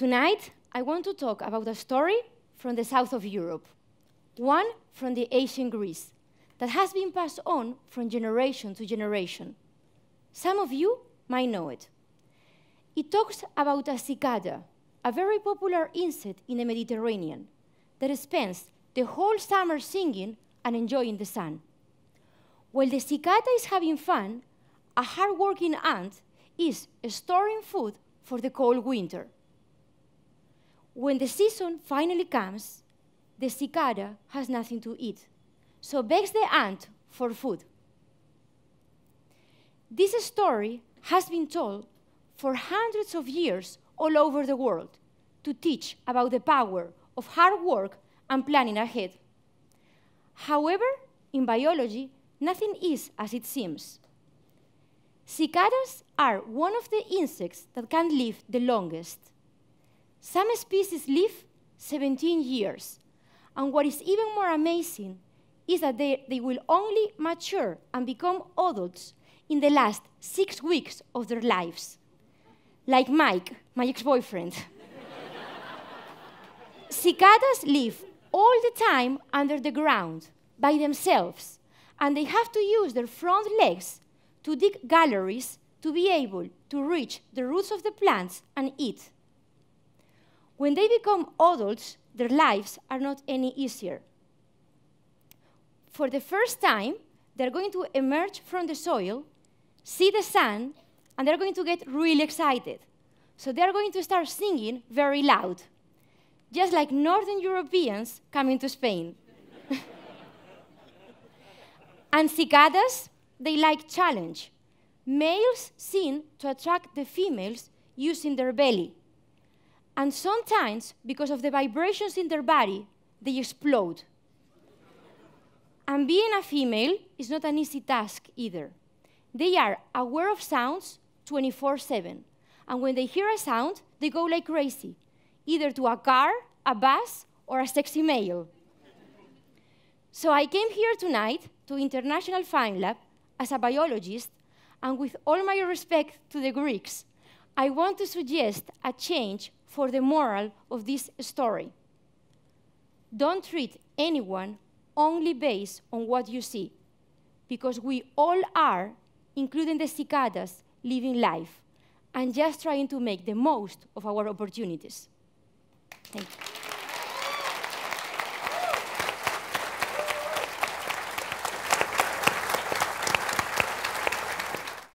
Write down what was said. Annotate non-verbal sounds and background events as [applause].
Tonight, I want to talk about a story from the south of Europe, one from the ancient Greece that has been passed on from generation to generation. Some of you might know it. It talks about a cicada, a very popular insect in the Mediterranean that spends the whole summer singing and enjoying the sun. While the cicada is having fun, a hardworking ant is storing food for the cold winter. When the season finally comes, the cicada has nothing to eat, so begs the ant for food. This story has been told for hundreds of years all over the world to teach about the power of hard work and planning ahead. However, in biology, nothing is as it seems. Cicadas are one of the insects that can live the longest. Some species live 17 years, and what is even more amazing is that they, they will only mature and become adults in the last six weeks of their lives. Like Mike, my ex boyfriend. [laughs] Cicadas live all the time under the ground by themselves, and they have to use their front legs to dig galleries to be able to reach the roots of the plants and eat. When they become adults, their lives are not any easier. For the first time, they're going to emerge from the soil, see the sun, and they're going to get really excited. So they're going to start singing very loud just like Northern Europeans coming to Spain. [laughs] and cicadas, they like challenge. Males sing to attract the females using their belly. And sometimes, because of the vibrations in their body, they explode. And being a female is not an easy task either. They are aware of sounds 24 7. And when they hear a sound, they go like crazy either to a car, a bus, or a sexy male. So I came here tonight to International FameLab as a biologist, and with all my respect to the Greeks, I want to suggest a change for the moral of this story. Don't treat anyone only based on what you see, because we all are, including the cicadas, living life and just trying to make the most of our opportunities. Thank you.